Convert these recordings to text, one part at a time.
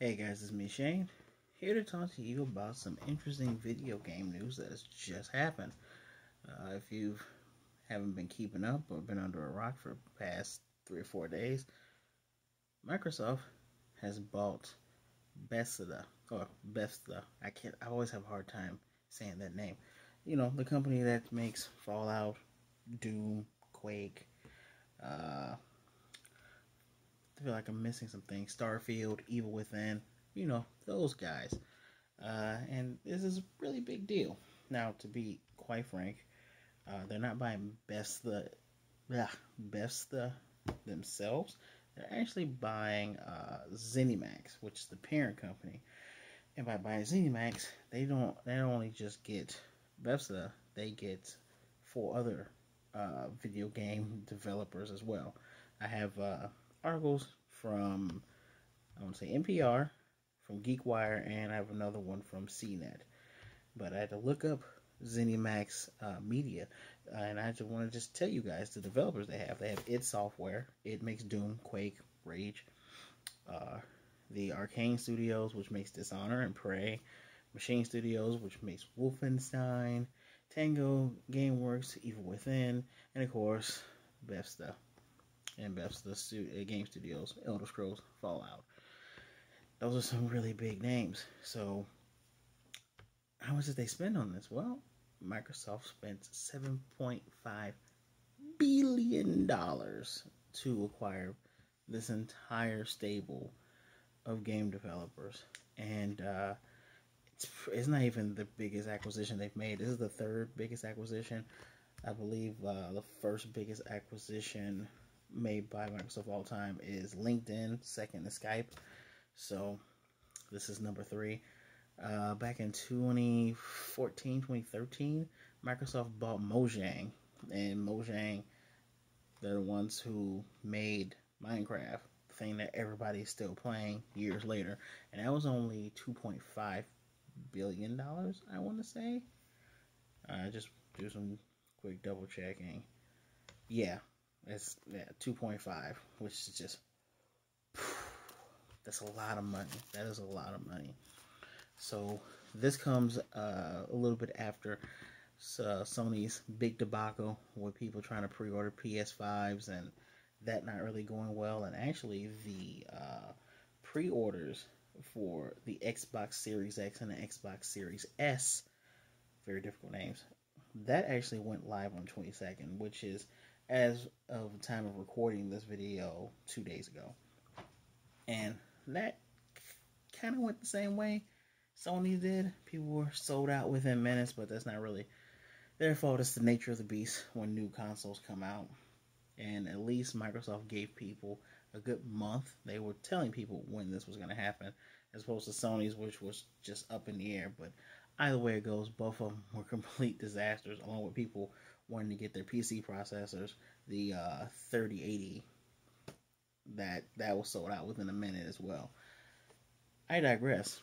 Hey guys, it's me Shayne, here to talk to you about some interesting video game news that has just happened. Uh, if you haven't been keeping up or been under a rock for the past three or four days, Microsoft has bought Bethesda, or Bethesda, I can't, I always have a hard time saying that name. You know, the company that makes Fallout, Doom, Quake, uh, I feel like I'm missing some things. Starfield, Evil Within, you know, those guys. Uh, and this is a really big deal. Now, to be quite frank, uh, they're not buying best the, yeah, best the themselves. They're actually buying uh, ZeniMax, which is the parent company. And by buying ZeniMax, they don't they don't only just get Bethesda, they get four other uh, video game developers as well. I have uh, articles from I want to say NPR, from GeekWire, and I have another one from CNET. But I had to look up ZeniMax uh, Media, uh, and I just want to just tell you guys the developers they have. They have id Software. It makes Doom, Quake, Rage. Uh, the Arcane Studios, which makes Dishonor and Prey. Machine Studios, which makes Wolfenstein. Tango Gameworks, Evil Within, and of course, Bethesda and Bethesda stu- uh, Game Studios, Elder Scrolls, Fallout. Those are some really big names. So, how much did they spend on this? Well, Microsoft spent $7.5 billion to acquire this entire stable of game developers. And uh, it's, it's not even the biggest acquisition they've made. This is the third biggest acquisition. I believe uh, the first biggest acquisition made by Microsoft all time is LinkedIn, second is Skype. So this is number three. Uh, back in 2014, 2013, Microsoft bought Mojang, and Mojang, they're the ones who made Minecraft, the thing that everybody's still playing years later, and that was only 2.5 billion dollars, I want to say. Uh, just do some quick double checking. Yeah, it's yeah, 2.5, which is just that's a lot of money. That is a lot of money. So this comes uh, a little bit after uh, Sony's big debacle with people trying to pre-order PS5s and that not really going well. And actually, the uh, pre-orders for the Xbox Series X and the Xbox Series S, very difficult names, that actually went live on 22nd, which is as of the time of recording this video two days ago. And that kind of went the same way Sony did. People were sold out within minutes, but that's not really their fault. It's the nature of the beast when new consoles come out. And at least Microsoft gave people a good month. They were telling people when this was going to happen, as opposed to Sony's, which was just up in the air. But either way it goes, both of them were complete disasters, along with people wanting to get their PC processors, the uh, 3080, that that was sold out within a minute as well. I digress.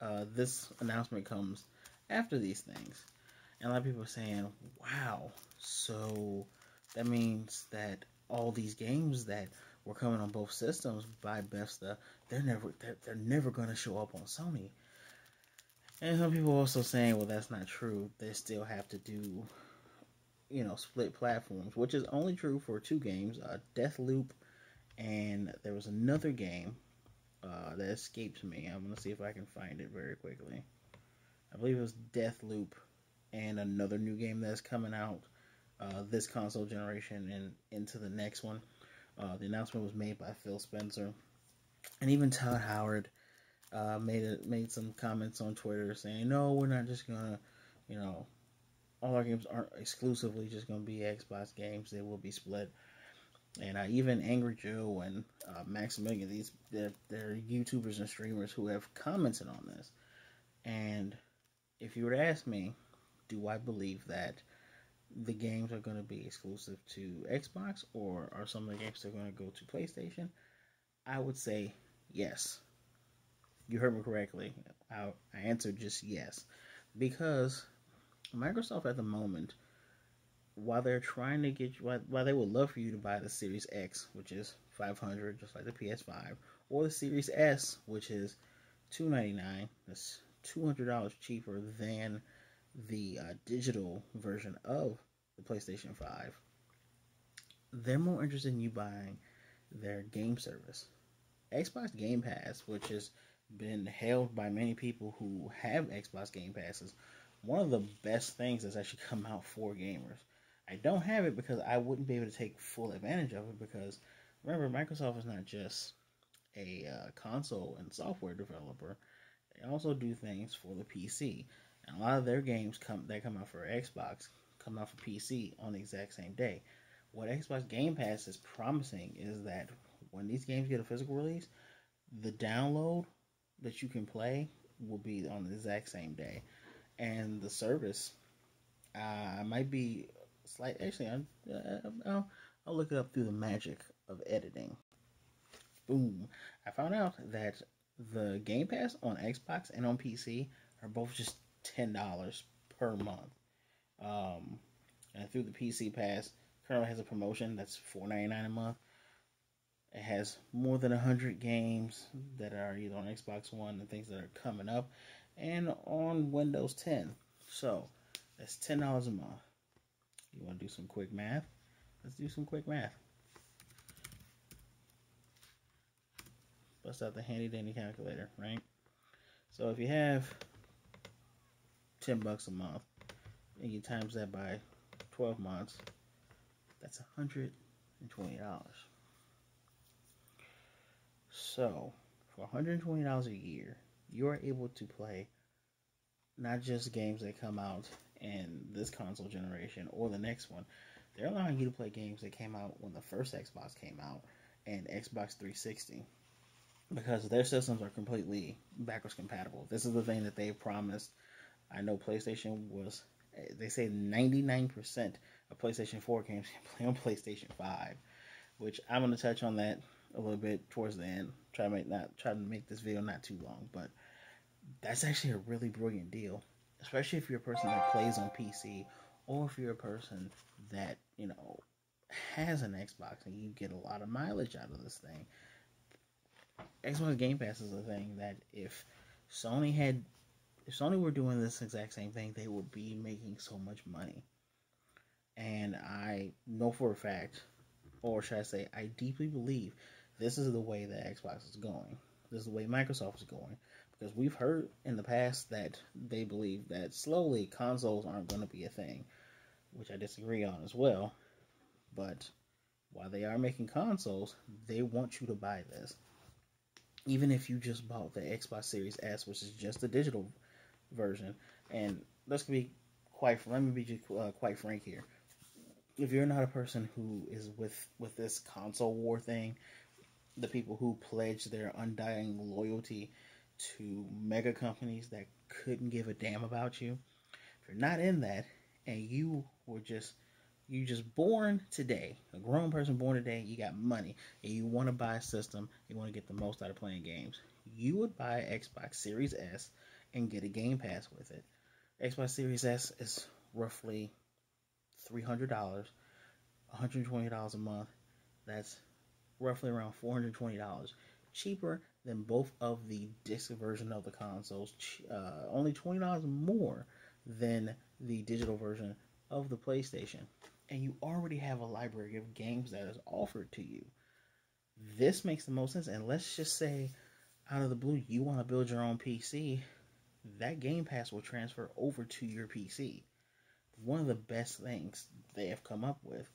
Uh, this announcement comes after these things, and a lot of people are saying, "Wow, so that means that all these games that were coming on both systems by Bethesda, they're never they're, they're never going to show up on Sony." And some people also saying, "Well, that's not true. They still have to do you know, split platforms, which is only true for two games, uh, Deathloop, and there was another game uh, that escapes me. I'm gonna see if I can find it very quickly. I believe it was Deathloop, and another new game that's coming out uh, this console generation and into the next one. Uh, the announcement was made by Phil Spencer, and even Todd Howard uh, made it made some comments on Twitter saying, "No, we're not just gonna, you know." All our games aren't exclusively just going to be Xbox games. They will be split. And uh, even Angry Joe and uh, Maximilian, these they're, they're YouTubers and streamers who have commented on this. And if you were to ask me, do I believe that the games are going to be exclusive to Xbox or are some of the games that are going to go to PlayStation? I would say yes. You heard me correctly. I, I answered just yes. Because Microsoft at the moment, while they're trying to get you, while, while they would love for you to buy the Series X, which is 500, just like the PS5, or the Series S, which is two ninety nine. That's two hundred dollars cheaper than the uh, digital version of the PlayStation Five. They're more interested in you buying their game service. Xbox Game Pass, which has been hailed by many people who have Xbox Game Passes, one of the best things that's actually come out for gamers. I don't have it because I wouldn't be able to take full advantage of it because remember Microsoft is not just a uh, console and software developer. They also do things for the PC. And a lot of their games come that come out for Xbox come out for PC on the exact same day. What Xbox Game Pass is promising is that when these games get a physical release, the download that you can play will be on the exact same day, and the service uh, might be slight. Actually, I'll, I'll, I'll look it up through the magic of editing. Boom! I found out that the Game Pass on Xbox and on PC are both just ten dollars per month. Um, and through the PC Pass, currently has a promotion that's four ninety nine a month. It has more than 100 games that are either on Xbox One and things that are coming up and on Windows 10. So that's $10 a month. You want to do some quick math? Let's do some quick math. Bust out the handy dandy calculator, right? So if you have 10 bucks a month and you times that by 12 months, that's $120. So, for $120 a year, you are able to play not just games that come out in this console generation or the next one. They're allowing you to play games that came out when the first Xbox came out and Xbox 360 because their systems are completely backwards compatible. This is the thing that they promised. I know PlayStation was they say 99% of PlayStation 4 games can play on PlayStation 5, which I'm going to touch on that a little bit towards the end. Try to make not try to make this video not too long, but that's actually a really brilliant deal, especially if you're a person that plays on PC or if you're a person that you know has an Xbox and you get a lot of mileage out of this thing. Xbox Game Pass is a thing that if Sony had if Sony were doing this exact same thing, they would be making so much money. And I know for a fact, or should I say, I deeply believe this is the way that Xbox is going. This is the way Microsoft is going. Because we've heard in the past that they believe that slowly consoles aren't going to be a thing, which I disagree on as well. But while they are making consoles, they want you to buy this. Even if you just bought the Xbox Series S, which is just the digital version, and let's be quite let me be uh, quite frank here. If you're not a person who is with with this console war thing, the people who pledge their undying loyalty to mega companies that couldn't give a damn about you. If you're not in that and you were just you just born today, a grown person born today, you got money and you want to buy a system, you want to get the most out of playing games, you would buy Xbox Series S and get a Game Pass with it. Xbox Series S is roughly $300, $120 a month. That's roughly around $420, cheaper than both of the disc version of the consoles, uh, only $20 more than the digital version of the PlayStation. And you already have a library of games that is offered to you. This makes the most sense. And let's just say, out of the blue, you want to build your own PC, that Game Pass will transfer over to your PC. One of the best things they have come up with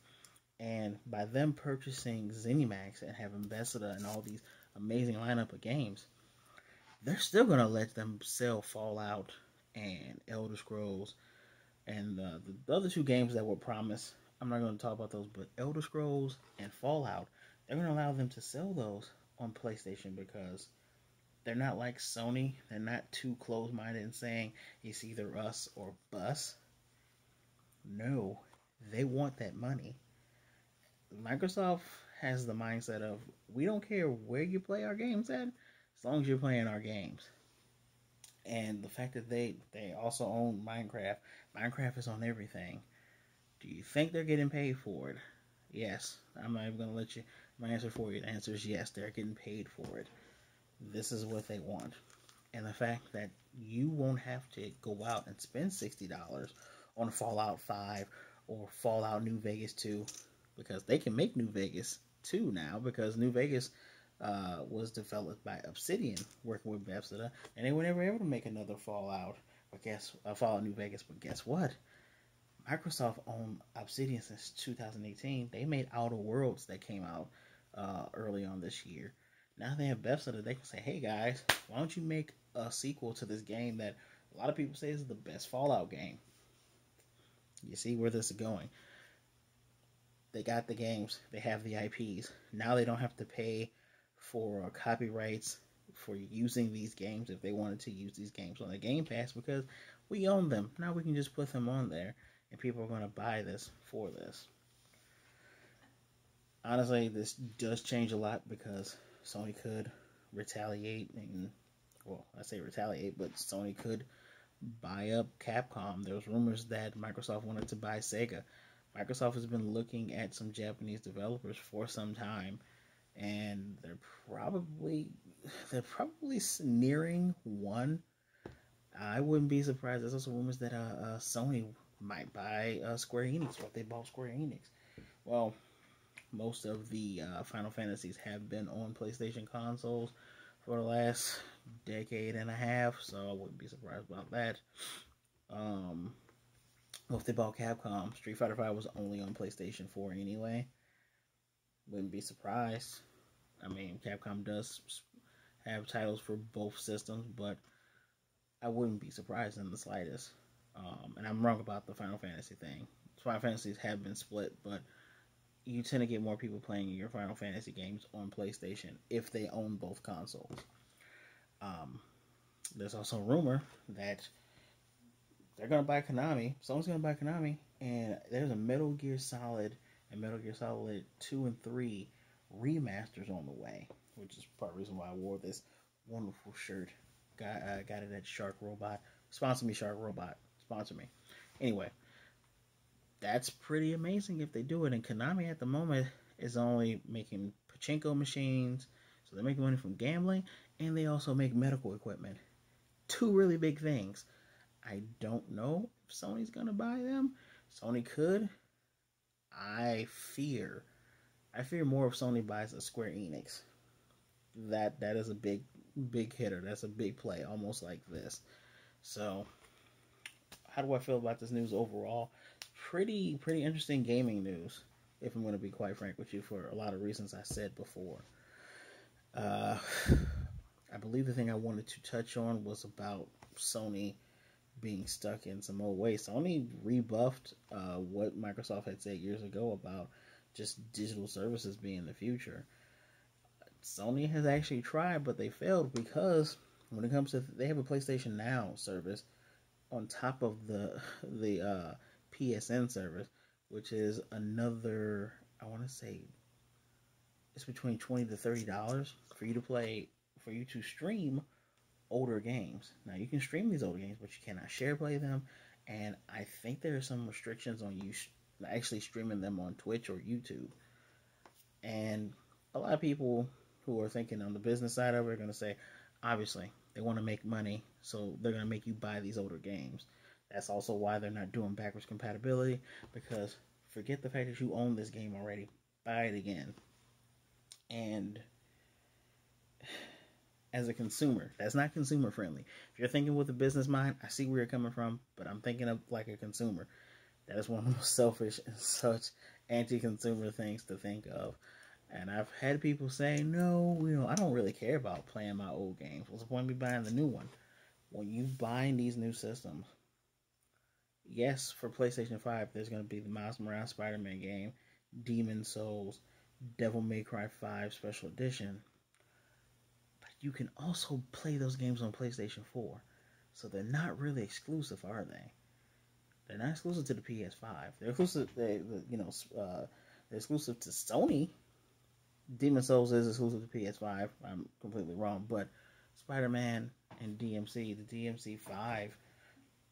and by them purchasing ZeniMax and having Bethesda and all these amazing lineup of games, they're still gonna let them sell Fallout and Elder Scrolls and uh, the other two games that were promised. I'm not gonna talk about those, but Elder Scrolls and Fallout, they're gonna allow them to sell those on PlayStation because they're not like Sony. They're not too close-minded in saying it's either us or bus. No, they want that money Microsoft has the mindset of we don't care where you play our games at, as long as you're playing our games. And the fact that they they also own Minecraft, Minecraft is on everything. Do you think they're getting paid for it? Yes. I'm not even gonna let you my answer for you. The answer is yes, they're getting paid for it. this is what they want. And the fact that you won't have to go out and spend $60 on Fallout 5 or Fallout New Vegas 2 because they can make New Vegas too now because New Vegas uh, was developed by Obsidian working with Bethesda and they were never able to make another Fallout. But guess uh, Fallout New Vegas, but guess what? Microsoft owned Obsidian since 2018. They made Outer Worlds that came out uh, early on this year. Now they have Bethesda. They can say, "Hey guys, why don't you make a sequel to this game that a lot of people say is the best Fallout game?" You see where this is going. They got the games. They have the IPs. Now they don't have to pay for copyrights for using these games if they wanted to use these games on the Game Pass because we own them. Now we can just put them on there and people are going to buy this for this. Honestly, this does change a lot because Sony could retaliate and well, I say retaliate, but Sony could buy up Capcom. There was rumors that Microsoft wanted to buy Sega. Microsoft has been looking at some Japanese developers for some time, and they're probably they're probably nearing one. I wouldn't be surprised. There's also rumors that uh, uh, Sony might buy uh, Square Enix, or if they bought Square Enix. Well, most of the uh, Final Fantasies have been on PlayStation consoles for the last decade and a half, so I wouldn't be surprised about that. Um, if they bought Capcom, Street Fighter V was only on PlayStation 4 anyway. Wouldn't be surprised. I mean, Capcom does have titles for both systems, but I wouldn't be surprised in the slightest. Um, and I'm wrong about the Final Fantasy thing. Final Fantasies have been split, but you tend to get more people playing your Final Fantasy games on PlayStation if they own both consoles. Um, there's also a rumor that they're gonna buy Konami. Someone's gonna buy Konami, and there's a Metal Gear Solid and Metal Gear Solid Two and Three remasters on the way, which is part of the reason why I wore this wonderful shirt. Got uh, got it at Shark Robot. Sponsor me, Shark Robot. Sponsor me. Anyway, that's pretty amazing if they do it. And Konami at the moment is only making pachinko machines, so they make money from gambling, and they also make medical equipment. Two really big things. I don't know if Sony's gonna buy them. Sony could. I fear. I fear more if Sony buys a Square Enix. That that is a big big hitter. That's a big play, almost like this. So, how do I feel about this news overall? pretty pretty interesting gaming news, if I'm going to be quite frank with you, for a lot of reasons I said before. Uh, I believe the thing I wanted to touch on was about Sony being stuck in some old ways. Sony rebuffed uh, what Microsoft had said years ago about just digital services being the future. Sony has actually tried, but they failed because when it comes to they have a PlayStation Now service on top of the the uh, PSN service, which is another, I want to say, it's between twenty to thirty dollars for you to play, for you to stream older games. Now you can stream these older games, but you cannot share play them, and I think there are some restrictions on you actually streaming them on Twitch or YouTube. And a lot of people who are thinking on the business side of it are going to say, obviously, they want to make money, so they're going to make you buy these older games. That's also why they're not doing backwards compatibility because forget the fact that you own this game already. Buy it again. And as a consumer, that's not consumer friendly. If you're thinking with a business mind, I see where you're coming from, but I'm thinking of like a consumer. That is one of the most selfish and such anti-consumer things to think of. And I've had people say, no, you know, I don't really care about playing my old games. What's the point of me buying the new one? When you buying these new systems, yes, for PlayStation 5, there's going to be the Miles Morales Spider Man game, Demon Souls, Devil May Cry 5 Special Edition. You can also play those games on PlayStation 4. So they're not really exclusive, are they? They're not exclusive to the PS5. They're exclusive, they, you know, uh, they're exclusive to Sony. Demon Souls is exclusive to PS5. I'm completely wrong, but Spider Man and DMC, the DMC 5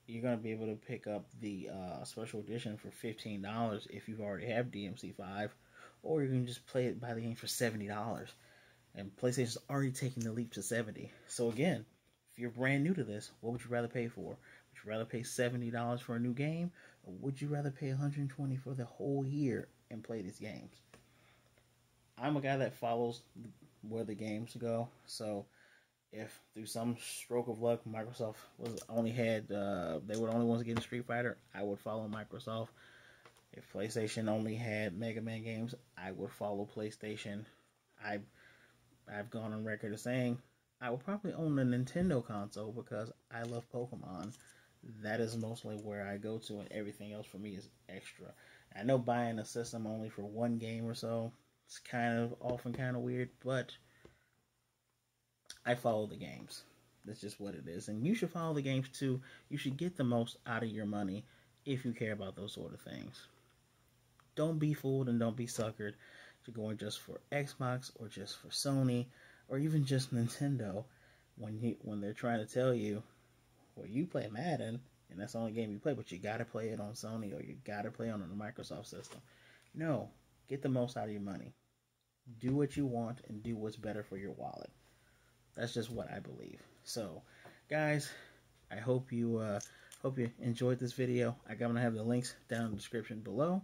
you're gonna be able to pick up the uh, special edition for fifteen dollars if you already have DMC five, or you can just play it by the game for seventy dollars. And PlayStation's already taking the leap to 70. So again, if you're brand new to this, what would you rather pay for? Would you rather pay $70 for a new game? Or would you rather pay 120 for the whole year and play these games? I'm a guy that follows where the games go. So if through some stroke of luck Microsoft was only had uh, they were the only ones getting Street Fighter, I would follow Microsoft. If PlayStation only had Mega Man games, I would follow PlayStation. I I've gone on record as saying I will probably own a Nintendo console because I love Pokemon. That is mostly where I go to, and everything else for me is extra. I know buying a system only for one game or so, it's kind of often kind of weird, but I follow the games. That's just what it is. And you should follow the games too. You should get the most out of your money if you care about those sort of things. Don't be fooled and don't be suckered to going just for Xbox or just for Sony or even just Nintendo when you when they're trying to tell you, well, you play Madden and that's the only game you play, but you gotta play it on Sony or you gotta play on a Microsoft system. No, get the most out of your money. Do what you want and do what's better for your wallet. That's just what I believe. So, guys, I hope you uh, hope you enjoyed this video. I'm gonna have the links down in the description below.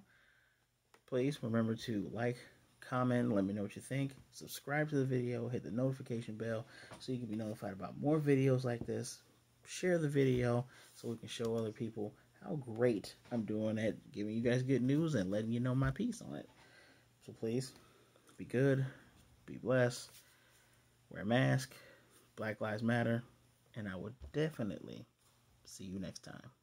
Please remember to like, comment, let me know what you think. Subscribe to the video, hit the notification bell so you can be notified about more videos like this. Share the video so we can show other people how great I'm doing at giving you guys good news and letting you know my piece on it. So please be good, be blessed wear a mask, Black Lives Matter, and I will definitely see you next time.